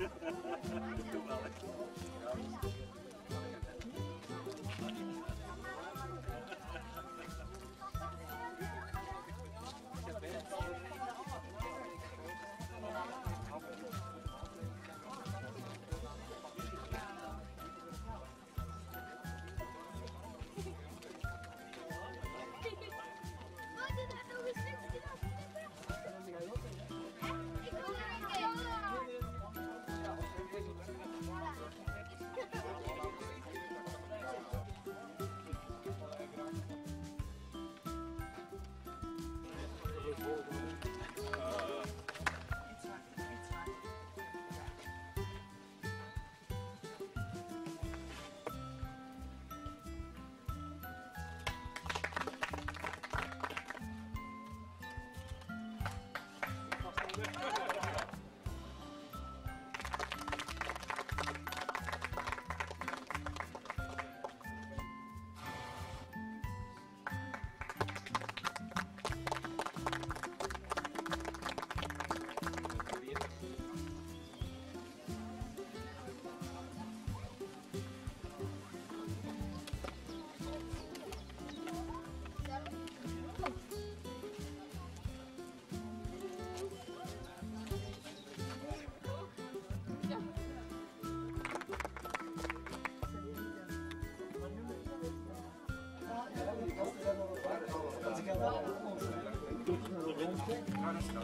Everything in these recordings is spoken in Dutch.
Ha ha ha. Yeah.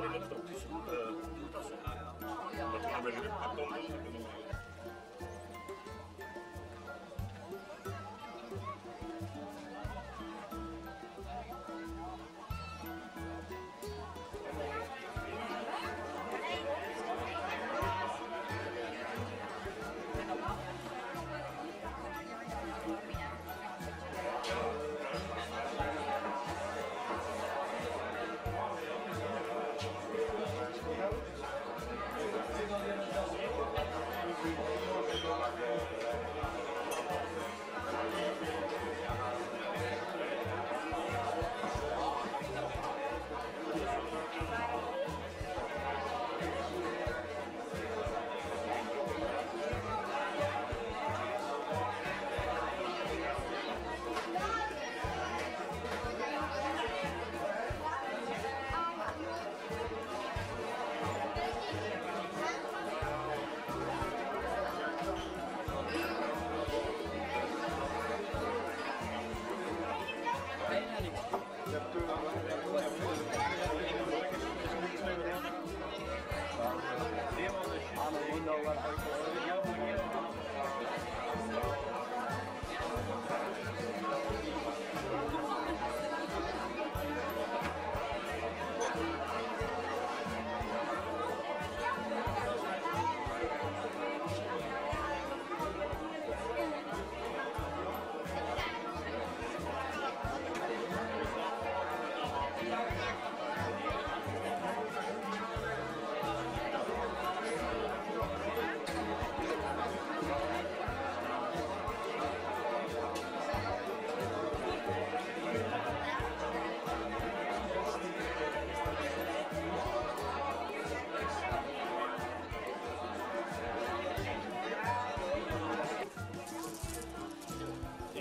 Ik weet wat dat er in staat. Dat gaan we nu.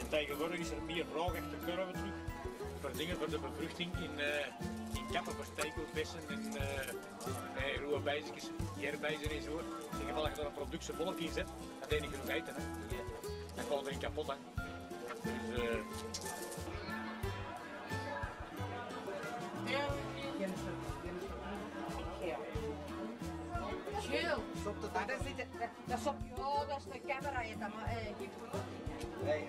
Tegenwoordig is er meer vraag achter kurven terug. Voor dingen voor de bevruchting in, eh in kappen voor stekelbessen en eh eh, ruwe bijzekjes, jerbijzen en zo. In geval dat je er een productie volk in zet, dat deed ik genoeg eten. Hè. Dan valt er kapot. Hè. Dus, eh, Chill. Stop dat daar. Dat is op. Ja, oh, dat is de camera. Je dan maar. Eh. Nee,